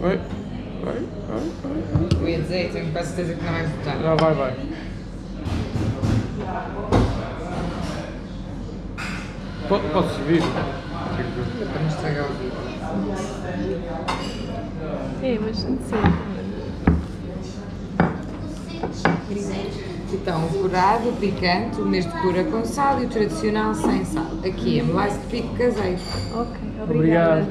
Vai, vai, vai, vai. Eu ia dizer, tenho quase certeza que não vai votar. Já vai, vai. Po- Posso subir? Para não estragar o vídeo. É, mas sim. Então, o curado, o picante, o mês de cura com sal e o tradicional sem sal. Aqui é melaço de pico caseiro. Ok, obrigada.